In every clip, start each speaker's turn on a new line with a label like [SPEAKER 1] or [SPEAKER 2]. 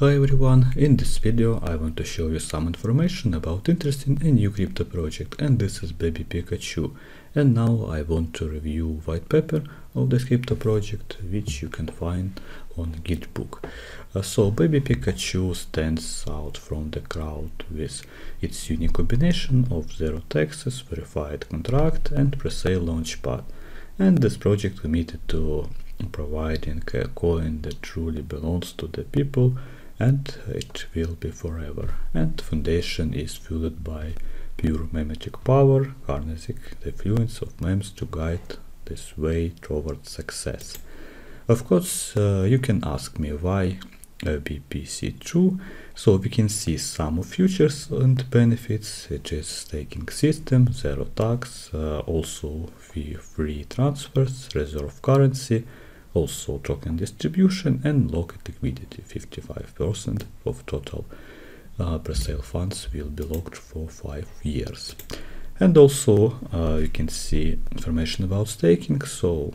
[SPEAKER 1] Hi everyone, in this video I want to show you some information about interesting and new crypto project and this is Baby Pikachu. And now I want to review white paper of this crypto project which you can find on Gitbook. Uh, so Baby Pikachu stands out from the crowd with its unique combination of zero taxes, verified contract and pre-sale launchpad and this project committed to providing a coin that truly belongs to the people and it will be forever. And foundation is fueled by pure memetic power, harnessing the fluence of memes to guide this way towards success. Of course, uh, you can ask me why BPC2, So we can see some features and benefits. It is staking system, zero tax, uh, also fee free transfers, reserve currency, also token distribution and locked liquidity 55% of total uh, pre-sale funds will be locked for five years. And also uh, you can see information about staking. So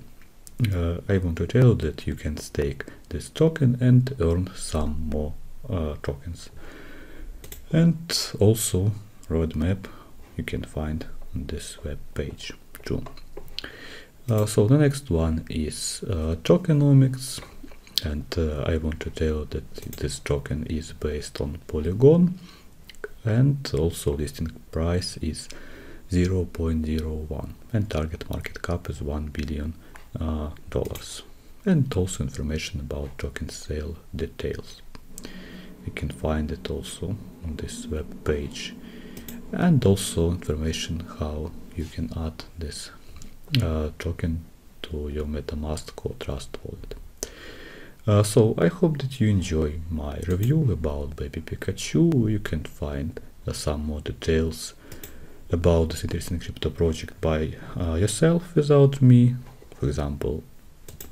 [SPEAKER 1] uh, I want to tell you that you can stake this token and earn some more uh, tokens. And also roadmap you can find on this web page too uh, so the next one is uh, tokenomics and uh, I want to tell that this token is based on Polygon and also listing price is 0.01 and target market cap is 1 billion uh, dollars. And also information about token sale details. You can find it also on this web page. And also information how you can add this uh, token to your MetaMask or Trust wallet. Uh, so I hope that you enjoy my review about Baby Pikachu. You can find uh, some more details about this interesting crypto project by uh, yourself without me. For example,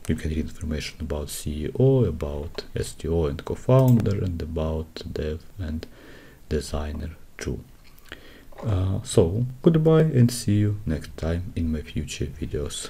[SPEAKER 1] you can read information about CEO, about STO and co-founder, and about dev and designer too. Uh, so, goodbye and see you next time in my future videos.